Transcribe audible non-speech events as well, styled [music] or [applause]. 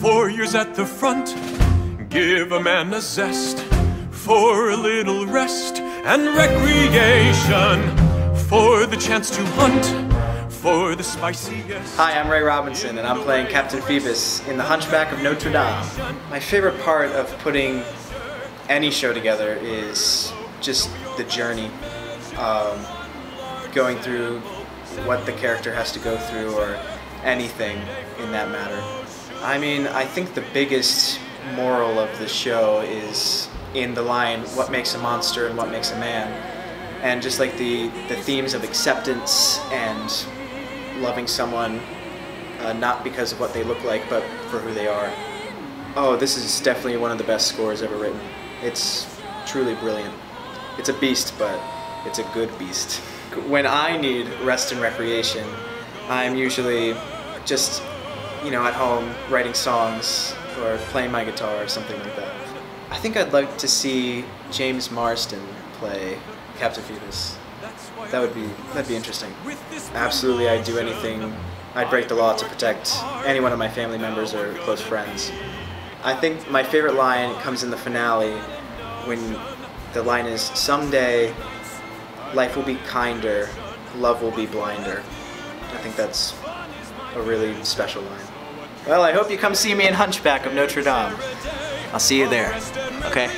Four years at the front, give a man a zest for a little rest and recreation, for the chance to hunt, for the spiciest. Hi, I'm Ray Robinson, and I'm playing Captain Phoebus in The Hunchback of Notre Dame. My favorite part of putting any show together is just the journey. Um, going through what the character has to go through or anything in that matter. I mean, I think the biggest moral of the show is in the line, what makes a monster and what makes a man. And just like the, the themes of acceptance and loving someone uh, not because of what they look like, but for who they are. Oh, this is definitely one of the best scores ever written. It's truly brilliant. It's a beast, but it's a good beast. [laughs] When I need rest and recreation, I'm usually just you know, at home writing songs or playing my guitar or something like that. I think I'd like to see James Marsden play Captain Phoebus. That would be that'd be interesting. Absolutely, I'd do anything. I'd break the law to protect any one of my family members or close friends. I think my favorite line comes in the finale when the line is someday life will be kinder, love will be blinder. I think that's a really special line. Well, I hope you come see me in Hunchback of Notre Dame. I'll see you there, okay?